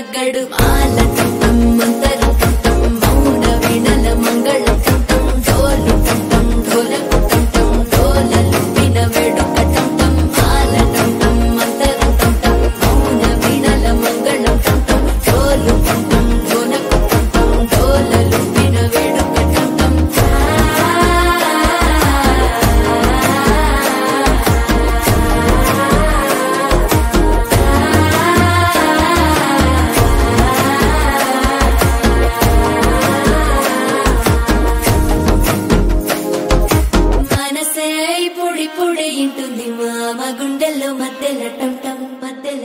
ರಗಡು ಮಾಲಕ పొడి పొడి ఇంటుంది మామ గుండెల్లో మధ్యల టం టం మధ్యల